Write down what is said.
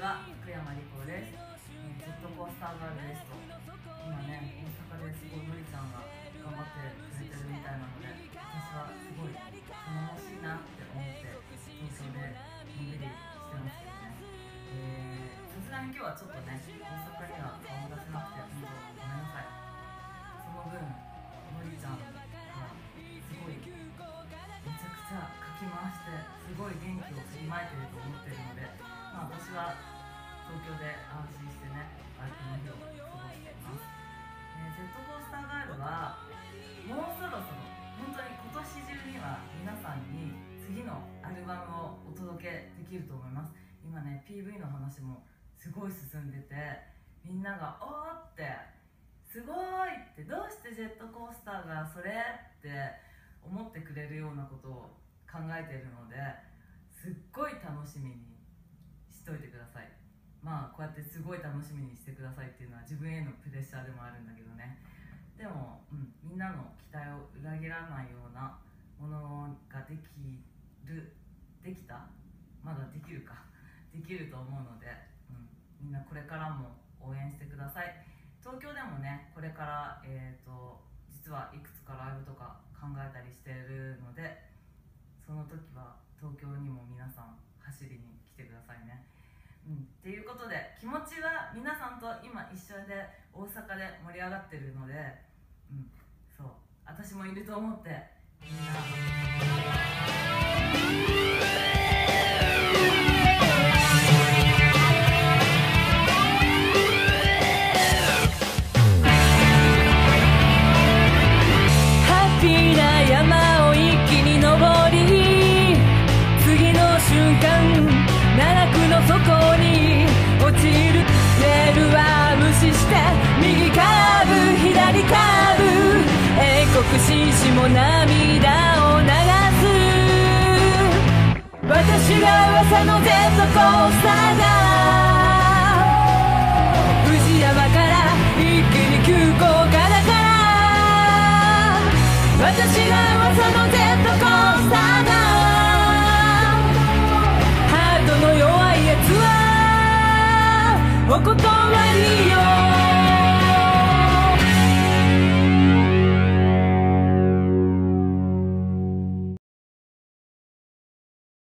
は福山理子です、えー、ジェットコースターガールですと。今ね大阪ですごいのりちゃんが頑張ってくれてるみたいなので私はすごい頼もしいなって思って東京でのんびりしてますけどね。さすがに今日はちょっとね大阪には顔を出せなくて本当ごめんなさい。その分のりちゃんがすごいめちゃくちゃかき回してすごい元気を振りまいてると思ってるのでまあ、私は東京で安心してねバイクの日を過ごしています、えー、ジェットコースターガールはもうそろそろ本当に今年中には皆さんに次のアルバムをお届けできると思います今ね PV の話もすごい進んでてみんなが「おー!」って「すごい!」って「どうしてジェットコースターがそれ?」って思ってくれるようなことを考えているのですっごい楽しみにしといてくださいまあこうやってすごい楽しみにしてくださいっていうのは自分へのプレッシャーでもあるんだけどね。でも、うん、みんなの期待を裏切らないようなものができるできた？まだできるか？できると思うので、うん、みんなこれからも応援してください。東京でもねこれから、えーと、実はいくつかライブとか考えたりしてるのでその時は東京にも皆さん走りに来てくださいね。うん、っていうことで気持ちは皆さんと今一緒で大阪で盛り上がってるので、うん、そう。私もいると思ってみんな。山を一気に登り次の瞬間奈落の底に落ちるレールは無視して右カーブ左カーブ。英国紳士も涙を流す。私が噂のジェットコースター。poco todo.